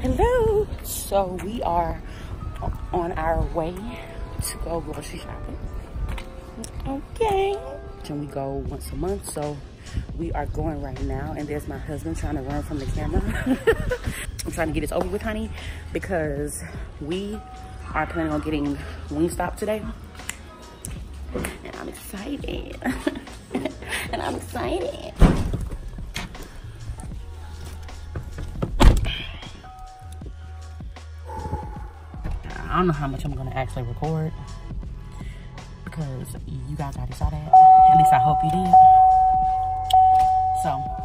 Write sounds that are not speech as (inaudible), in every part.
Hello. So we are on our way to go grocery shopping. Okay. And we go once a month, so we are going right now. And there's my husband trying to run from the camera. (laughs) I'm trying to get this over with, honey, because we are planning on getting Wingstop today. And I'm excited. (laughs) and I'm excited. Don't know how much I'm gonna actually record because you guys already saw that. At least I hope you did. So, So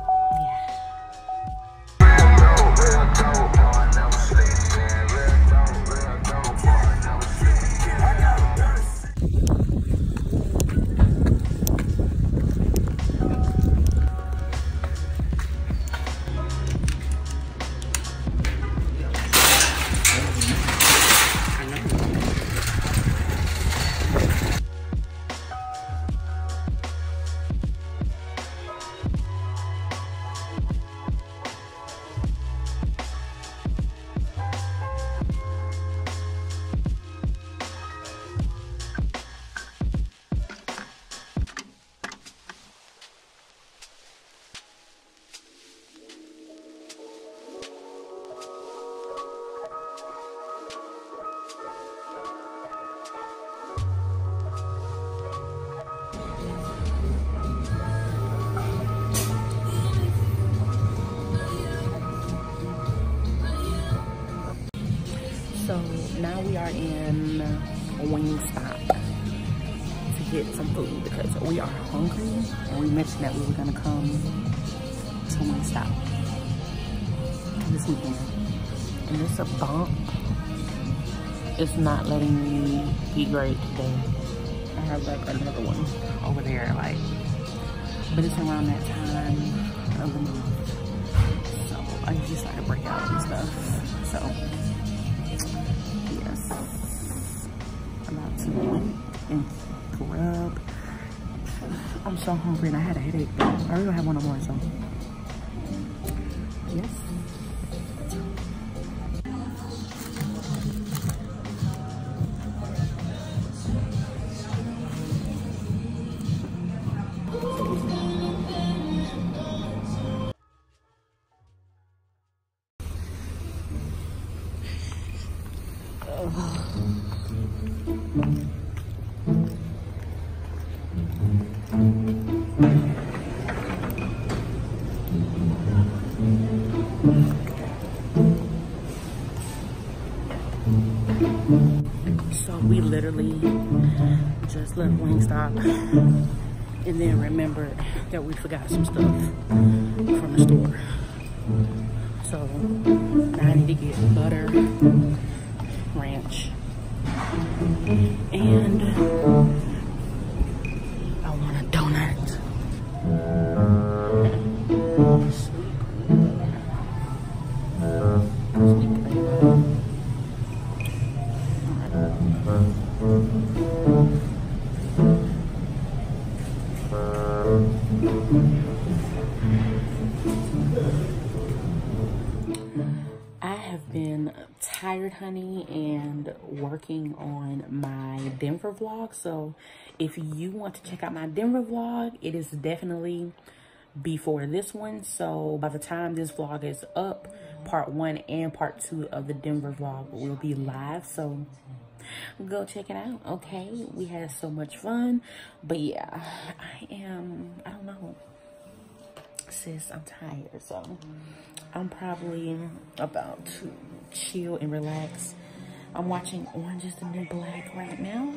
are in Wingstop to get some food because we are hungry and we mentioned that we were gonna come to Wingstop this weekend. And it's a bump. It's not letting me be great today. I have like another one over there, like, but it's around that time of the month. So I just started to break out and stuff. So. I'm about to and mm, grub. I'm so hungry and I had a headache. I really don't have one no more, so. Yes. Just left Wingstop and then remembered that we forgot some stuff from the store. So now I need to get butter, ranch, and been tired, honey, and working on my Denver vlog. So if you want to check out my Denver vlog, it is definitely before this one. So by the time this vlog is up, part one and part two of the Denver vlog will be live. So go check it out, okay? We had so much fun. But yeah, I am, I don't know sis i'm tired so i'm probably about to chill and relax. I'm watching orange is the new black right now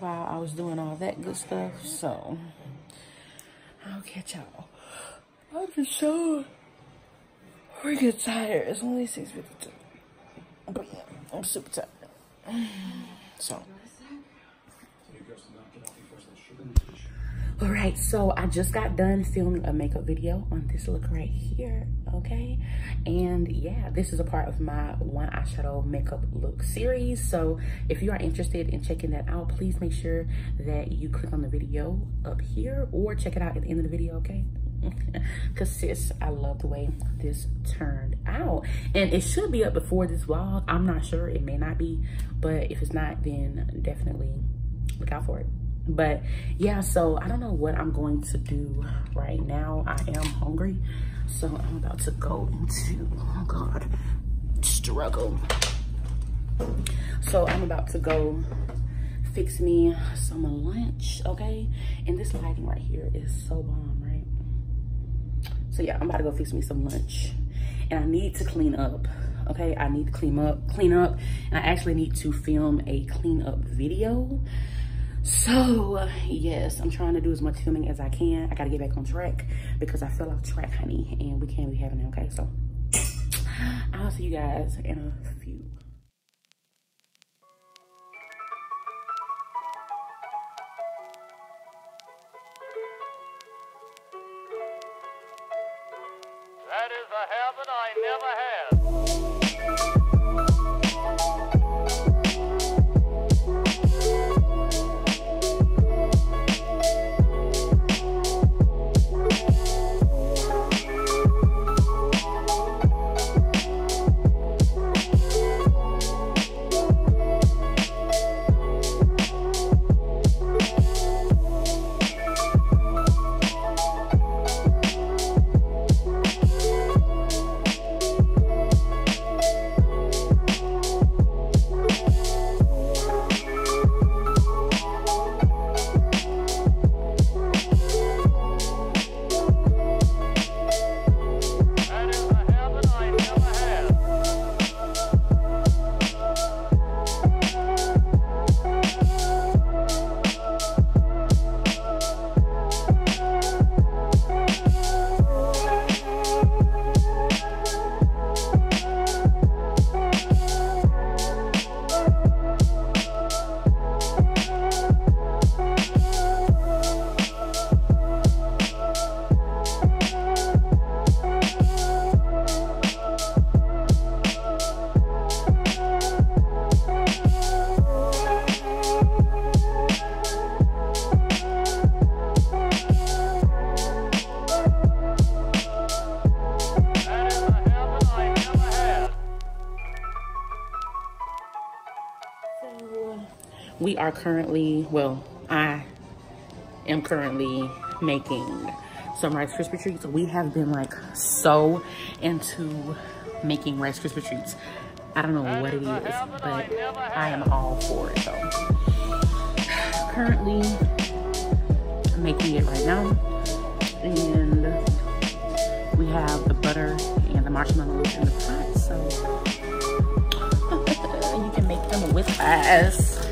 while i was doing all that good stuff so i'll catch y'all. I'm just so freaking tired. It's only 6.52 but yeah i'm super tired. So all right so i just got done filming a makeup video on this look right here okay and yeah this is a part of my one eyeshadow makeup look series so if you are interested in checking that out please make sure that you click on the video up here or check it out at the end of the video okay (laughs) Cause sis, I love the way this turned out. And it should be up before this vlog. I'm not sure, it may not be. But if it's not, then definitely look out for it. But yeah, so I don't know what I'm going to do right now. I am hungry. So I'm about to go into, oh God, struggle. So I'm about to go fix me some lunch, okay? And this lighting right here is so bomb, right? So yeah, I'm about to go fix me some lunch. And I need to clean up, okay? I need to clean up, clean up. And I actually need to film a clean up video. So yes, I'm trying to do as much filming as I can. I gotta get back on track because I fell off track, honey, and we can't be having it, okay? So I'll see you guys in a few. That is a habit I never we are currently, well, I am currently making some Rice Krispie treats. We have been like so into making Rice Krispie treats. I don't know what it is, but I am all for it. So currently making it right now. And we have the butter and the marshmallows in the pot. So (laughs) you can make them with us.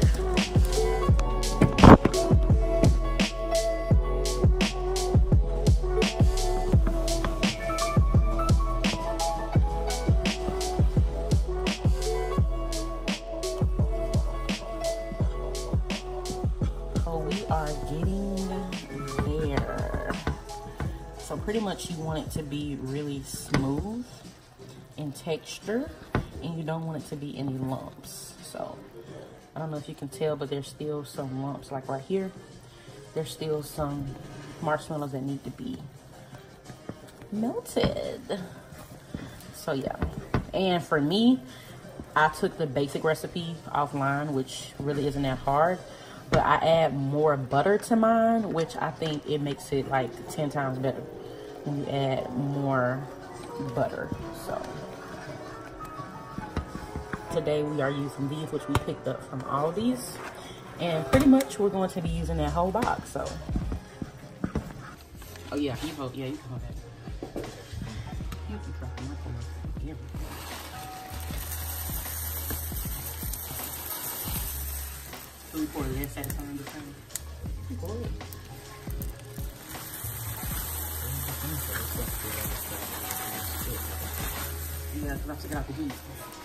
Much you want it to be really smooth in texture and you don't want it to be any lumps. So I don't know if you can tell, but there's still some lumps like right here. There's still some marshmallows that need to be melted. So yeah. And for me, I took the basic recipe offline, which really isn't that hard. But I add more butter to mine, which I think it makes it like 10 times better you add more butter. So today we are using these, which we picked up from Aldi's. And pretty much we're going to be using that whole box, so. Oh yeah, you hold, yeah, you can hold that. You can drop on the camera. So we pour this at a time. Pour it. Yeah, because I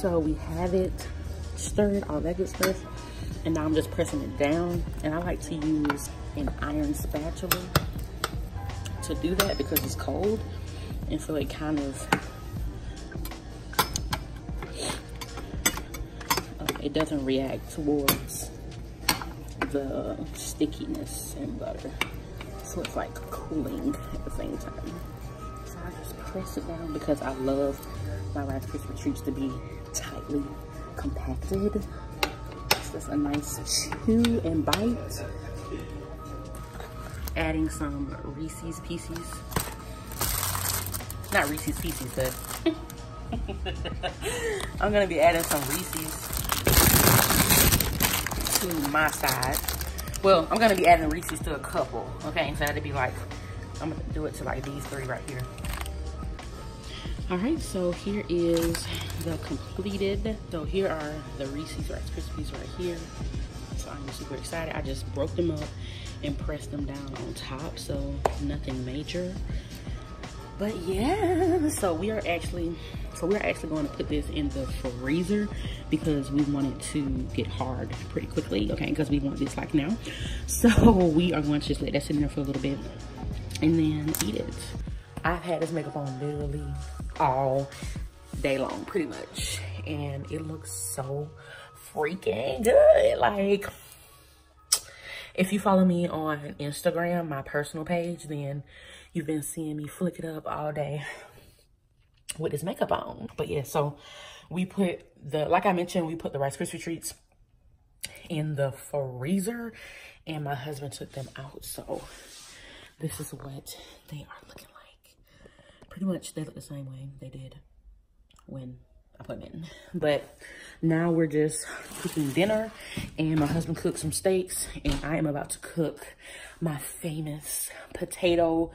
So we have it stirred, all that good stuff. And now I'm just pressing it down. And I like to use an iron spatula to do that because it's cold. And so it kind of, uh, it doesn't react towards the stickiness and butter. So it's like cooling at the same time. So I just press it down because I love my Rice Krispie treats to be tightly compacted. It's just a nice chew and bite. Adding some Reese's Pieces. Not Reese's Pieces, but (laughs) I'm gonna be adding some Reese's to my side. Well, I'm gonna be adding Reese's to a couple, okay? So that'd be like, I'm gonna do it to like these three right here. All right, so here is the completed. So here are the Reese's Rice Krispies right here. So I'm super excited. I just broke them up and pressed them down on top, so nothing major. But yeah, so we are actually, so we're actually going to put this in the freezer because we want it to get hard pretty quickly, okay? Because we want this like now. So (laughs) we are going to just let that sit in there for a little bit and then eat it. I've had this makeup on literally all day long, pretty much. And it looks so freaking good. Like, if you follow me on Instagram, my personal page, then you've been seeing me flick it up all day with this makeup on. But yeah, so we put the, like I mentioned, we put the Rice Krispie treats in the freezer and my husband took them out. So this is what they are looking like. Pretty much they look the same way they did when I put them in. But now we're just cooking dinner and my husband cooked some steaks and I am about to cook my famous potato,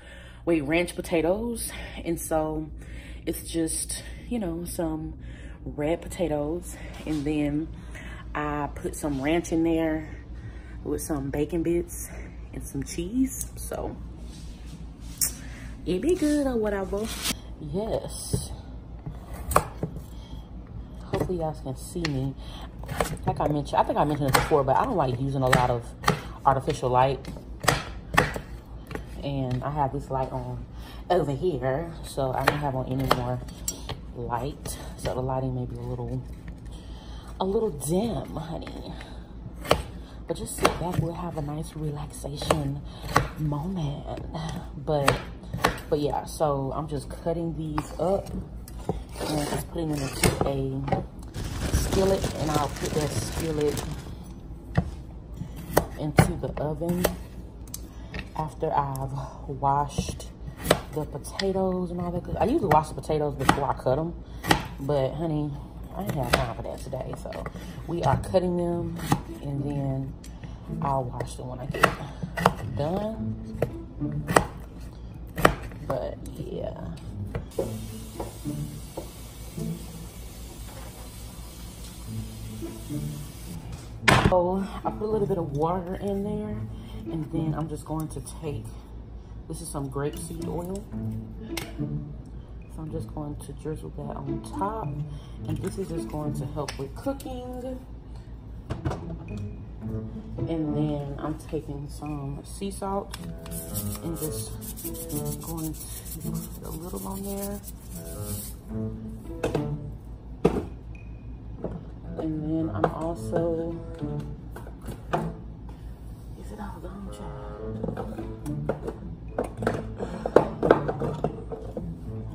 wait, ranch potatoes. And so it's just, you know, some red potatoes and then I put some ranch in there with some bacon bits and some cheese. So it be good or whatever. Yes. Hopefully y'all can see me. Like I mentioned, I think I mentioned this before, but I don't like using a lot of artificial light. And I have this light on over here, so I don't have on any more light. So the lighting may be a little, a little dim, honey. But just sit back, we'll have a nice relaxation moment. But, but yeah, so I'm just cutting these up and just putting them into a skillet and I'll put that skillet into the oven after I've washed the potatoes and all that good. I usually wash the potatoes before I cut them, but honey, I didn't have time for that today. So we are cutting them and then I'll wash them when I get done. But yeah. So I put a little bit of water in there and then I'm just going to take, this is some grapeseed oil. So I'm just going to drizzle that on top. And this is just going to help with cooking. And then I'm taking some sea salt and just going to put a little on there. And then I'm also, is it all gone,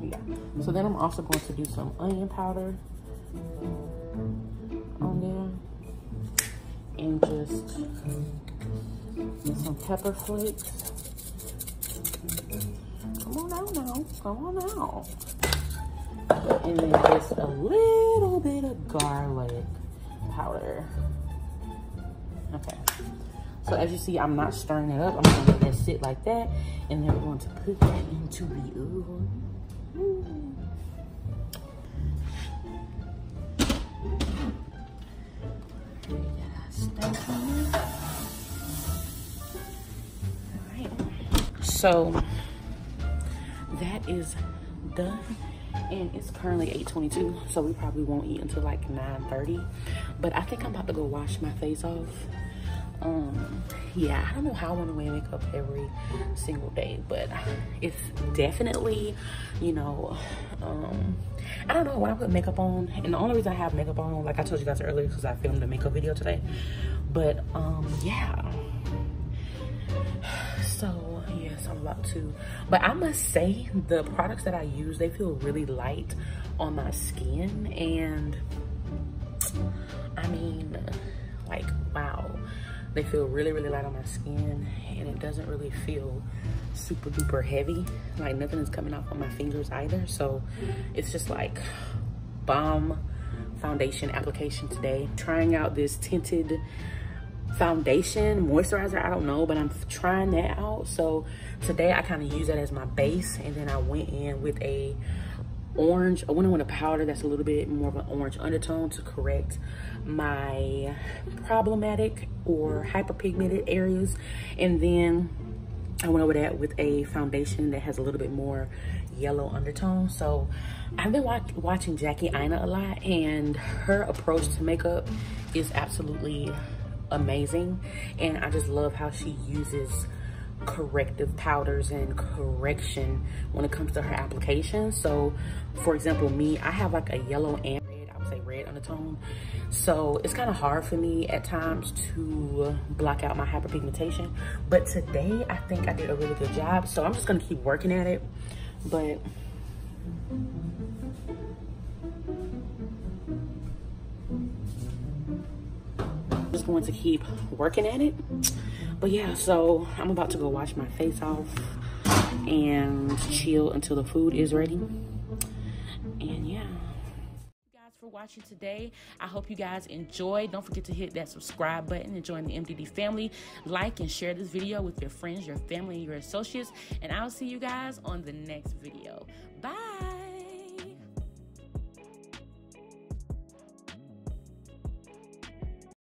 Yeah. So then I'm also going to do some onion powder And just some pepper flakes. Come on out now, come on out. And then just a little bit of garlic powder. Okay. So as you see, I'm not stirring it up. I'm gonna let that sit like that. And then we're going to put that into the oven. So that is done and it's currently 8.22 so we probably won't eat until like 9.30 but i think i'm about to go wash my face off um yeah i don't know how i want to wear makeup every single day but it's definitely you know um i don't know when i put makeup on and the only reason i have makeup on like i told you guys earlier because i filmed a makeup video today but um yeah. (sighs) So yes i'm about to but i must say the products that i use they feel really light on my skin and i mean like wow they feel really really light on my skin and it doesn't really feel super duper heavy. Like nothing is coming off on my fingers either. So it's just like bomb foundation application today. Trying out this tinted foundation moisturizer i don't know but i'm trying that out. So today i kind of use that as my base and then i went in with a orange i went in with a powder that's a little bit more of an orange undertone to correct my problematic or hyperpigmented areas. And then i went over that with a foundation that has a little bit more yellow undertone. So i've been watch watching jackie aina a lot and her approach to makeup is absolutely amazing. And I just love how she uses corrective powders and correction when it comes to her application. So for example, me, I have like a yellow and red, I would say red undertone. So it's kind of hard for me at times to block out my hyperpigmentation. But today I think I did a really good job. So I'm just gonna keep working at it. But just going to keep working at it but yeah so i'm about to go wash my face off and chill until the food is ready. And yeah. Guys for watching today. I hope you guys enjoyed. Don't forget to hit that subscribe button and join the mdd family. Like and share this video with your friends your family and your associates. And i'll see you guys on the next video. Bye